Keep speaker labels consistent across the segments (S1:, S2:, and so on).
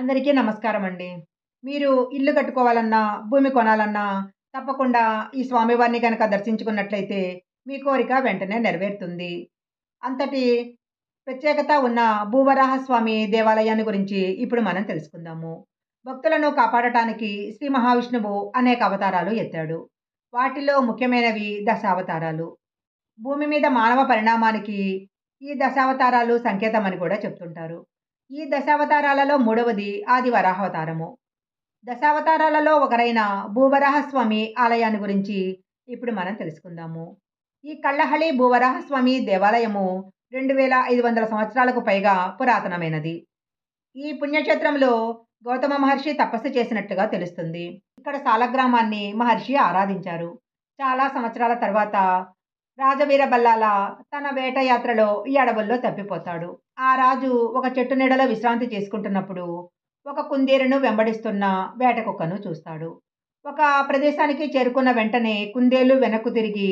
S1: అందరికీ నమస్కారం అండి మీరు ఇల్లు కట్టుకోవాలన్నా భూమి కొనాలన్నా తప్పకుండా ఈ స్వామివారిని కనుక దర్శించుకున్నట్లయితే మీ కోరిక వెంటనే నెరవేరుతుంది. అంతటి ప్రత్యేకత ఉన్న భూవరాహస్వామి దేవాలయాన్ని గురించి ఇప్పుడు మనం తెలుసుకుందాము. భక్తులను కాపాడటానికి శ్రీ మహావిష్ణువు అనేక అవతారాలు ఎత్తాడు. వాటిలో ముఖ్యమైనవి దశావతారాలు. భూమి మీద మానవ పరిణామానికి ఈ దశావతారాలు సంకేతమని కూడా చెప్తుంటారు. ఈ దశావతారాలలో మూడవది ఆది వరాహవతారము దశావతారాలలో ఒకరైన భూవరాహస్వామి ఆలయాన్ని గురించి ఇప్పుడు మనం తెలుసుకుందాము. ఈ కళ్ళహళి భూవరాహస్వామి దేవాలయము రెండు వేల ఐదు వందల సంవత్సరాలకు పైగా పురాతనమైనది. ఈ పుణ్యక్షేత్రంలో గౌతమ మహర్షి తపస్సు చేసినట్టుగా తెలుస్తుంది. ఇక్కడ సాలగ్రామాన్ని మహర్షి ఆరాధించారు. చాలా సంవత్సరాల తర్వాత రాజవీర బల్లాల తన వేటయాత్రలో ఈ అడవుల్లో తప్పిపోతాడు. ఆ రాజు ఒక చెట్టు నీడలో విశ్రాంతి చేసుకుంటున్నప్పుడు ఒక కుందేలును వెంబడిస్తున్న వేట కుక్కను చూస్తాడు. ఒక ప్రదేశానికి చేరుకున్న వెంటనే కుందేలు వెనక్కు తిరిగి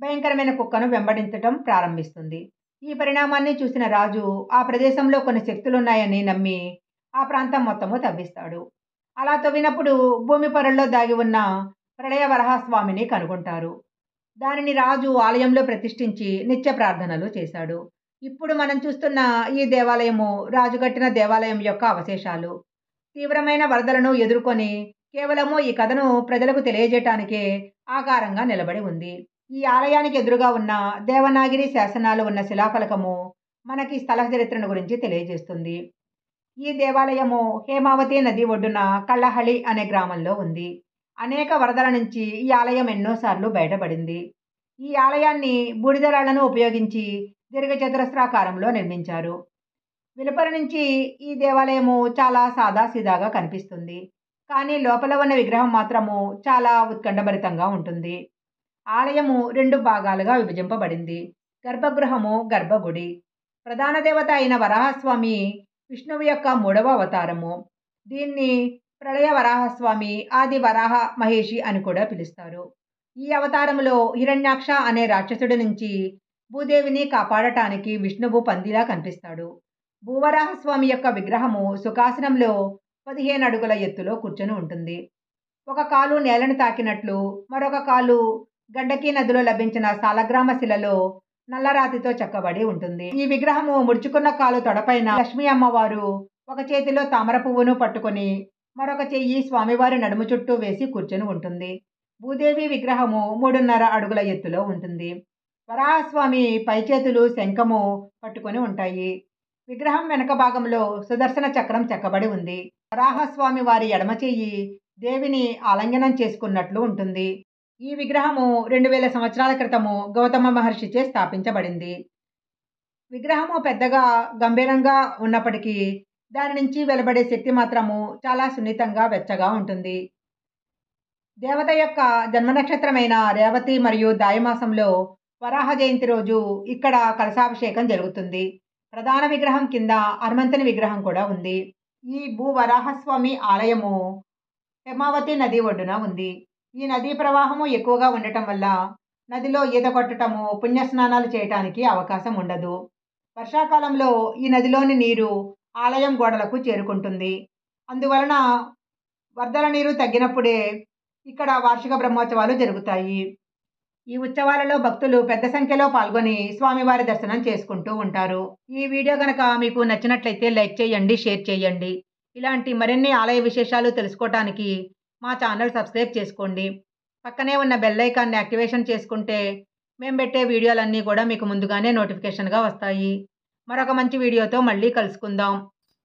S1: భయంకరమైన కుక్కను వెంబడించటం ప్రారంభిస్తుంది. ఈ పరిణామాన్ని చూసిన రాజు ఆ ప్రదేశంలో కొన్ని శక్తులున్నాయని నమ్మి ఆ ప్రాంతం మొత్తము తవ్విస్తాడు. అలా తవ్వినప్పుడు భూమి పొరల్లో దాగి ఉన్న ప్రళయ వరహస్వామిని కనుగొంటారు. దానిని రాజు ఆలయంలో ప్రతిష్ఠించి నిత్య ప్రార్థనలు చేశాడు. ఇప్పుడు మనం చూస్తున్న ఈ దేవాలయము రాజు కట్టిన దేవాలయం యొక్క అవశేషాలు. తీవ్రమైన వరదలను ఎదుర్కొని కేవలము ఈ కథను ప్రజలకు తెలియజేయటానికే ఆకారంగా నిలబడి ఉంది. ఈ ఆలయానికి ఎదురుగా ఉన్న దేవనాగిరి శాసనాలు ఉన్న శిలాఫలకము మనకి స్థల చరిత్రను గురించి తెలియజేస్తుంది. ఈ దేవాలయము హేమావతి నది ఒడ్డున కళ్ళహళి అనే గ్రామంలో ఉంది. అనేక వరదల నుంచి ఈ ఆలయం ఎన్నోసార్లు బయటపడింది. ఈ ఆలయాన్ని బూడిదరాళ్ళను ఉపయోగించి దీర్ఘచతురస్రాకారంలో నిర్మించారు. వెలుపల నుంచి ఈ దేవాలయము చాలా సాదాసీదాగా కనిపిస్తుంది. కానీ లోపల ఉన్న విగ్రహం మాత్రము చాలా ఉత్కంఠభరితంగా ఉంటుంది. ఆలయము రెండు భాగాలుగా విభజింపబడింది. గర్భగృహము గర్భగుడి. ప్రధాన దేవత అయిన వరాహస్వామి విష్ణువు యొక్క మూడవ అవతారము. దీన్ని ప్రళయ వరాహస్వామి ఆది వరాహ మహేషి అని కూడా పిలుస్తారు. ఈ అవతారంలో హిరణ్యాక్ష అనే రాక్షసుడి నుంచి భూదేవిని కాపాడటానికి విష్ణువు పందిలా కనిపిస్తాడు. భూవరాహస్వామి యొక్క విగ్రహము సుఖాసనంలో పదిహేను అడుగుల ఎత్తులో కూర్చొని ఉంటుంది. ఒక కాలు నేలను తాకినట్లు మరొక కాలు గండకీ నదిలో లభించిన సాలగ్రామ శిలలో నల్లరాతితో చెక్కబడి ఉంటుంది. ఈ విగ్రహము ముడుచుకున్న కాలు తొడపైన లక్ష్మీ అమ్మవారు ఒక చేతిలో తామర పువ్వును పట్టుకొని మరొక చెయ్యి స్వామివారి నడుము చుట్టూ వేసి కూర్చొని ఉంటుంది. భూదేవి విగ్రహము మూడున్నర అడుగుల ఎత్తులో ఉంటుంది. వరాహస్వామి పై చేతులు శంఖము పట్టుకొని ఉంటాయి. విగ్రహం వెనక భాగంలో సుదర్శన చక్రం చెక్కబడి ఉంది. వరాహస్వామి వారి ఎడమ చెయ్యి దేవిని ఆలింగనం చేసుకున్నట్లు ఉంటుంది. ఈ విగ్రహము రెండు వేల సంవత్సరాల క్రితము గౌతమ మహర్షిచే స్థాపించబడింది. విగ్రహము పెద్దగా గంభీరంగా ఉన్నప్పటికీ దాని నుంచి వెలువడే శక్తి మాత్రము చాలా సున్నితంగా వెచ్చగా ఉంటుంది. దేవత యొక్క జన్మ నక్షత్రమైన రేవతి మరియు దాయమాసంలో వరాహ జయంతి రోజు ఇక్కడ కలశాభిషేకం జరుగుతుంది. ప్రధాన విగ్రహం కింద హనుమంతుని విగ్రహం కూడా ఉంది. ఈ భూ వరాహస్వామి ఆలయము హేమావతి నది ఒడ్డున ఉంది. ఈ నదీ ప్రవాహము ఎక్కువగా ఉండటం వల్ల నదిలో ఈత కొట్టటము పుణ్యస్నానాలు చేయటానికి అవకాశం ఉండదు. వర్షాకాలంలో ఈ నదిలోని నీరు ఆలయం గోడలకు చేరుకుంటుంది. అందువలన వరదల నీరు తగ్గినప్పుడే ఇక్కడ వార్షిక బ్రహ్మోత్సవాలు జరుగుతాయి. ఈ ఉత్సవాలలో భక్తులు పెద్ద సంఖ్యలో పాల్గొని స్వామివారి దర్శనం చేసుకుంటూ ఉంటారు. ఈ వీడియో కనుక మీకు నచ్చినట్లయితే లైక్ చేయండి షేర్ చేయండి. ఇలాంటి మరిన్ని ఆలయ విశేషాలు తెలుసుకోవటానికి మా ఛానల్ సబ్స్క్రైబ్ చేసుకోండి. పక్కనే ఉన్న బెల్ ఐకాన్ని యాక్టివేషన్ చేసుకుంటే మేము పెట్టే వీడియోలన్నీ కూడా మీకు ముందుగానే నోటిఫికేషన్గా వస్తాయి. మరొక మంచి వీడియోతో మళ్ళీ కలుసుకుందాం.